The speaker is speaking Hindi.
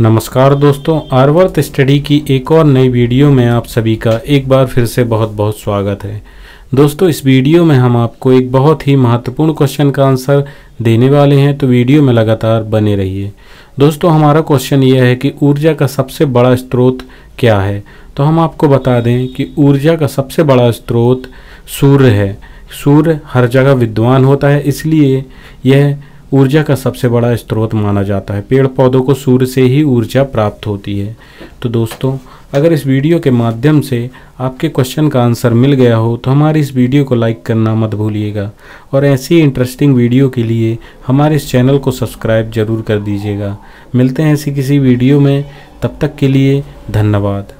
नमस्कार दोस्तों आरवर्थ स्टडी की एक और नई वीडियो में आप सभी का एक बार फिर से बहुत बहुत स्वागत है। दोस्तों, इस वीडियो में हम आपको एक बहुत ही महत्वपूर्ण क्वेश्चन का आंसर देने वाले हैं तो वीडियो में लगातार बने रहिए। दोस्तों, हमारा क्वेश्चन यह है कि ऊर्जा का सबसे बड़ा स्रोत क्या है? तो हम आपको बता दें कि ऊर्जा का सबसे बड़ा स्रोत सूर्य है। सूर्य हर जगह विद्वान होता है, इसलिए यह ऊर्जा का सबसे बड़ा स्रोत माना जाता है। पेड़ पौधों को सूर्य से ही ऊर्जा प्राप्त होती है। तो दोस्तों, अगर इस वीडियो के माध्यम से आपके क्वेश्चन का आंसर मिल गया हो तो हमारी इस वीडियो को लाइक करना मत भूलिएगा। और ऐसी इंटरेस्टिंग वीडियो के लिए हमारे इस चैनल को सब्सक्राइब ज़रूर कर दीजिएगा। मिलते हैं ऐसी किसी वीडियो में। तब तक के लिए धन्यवाद।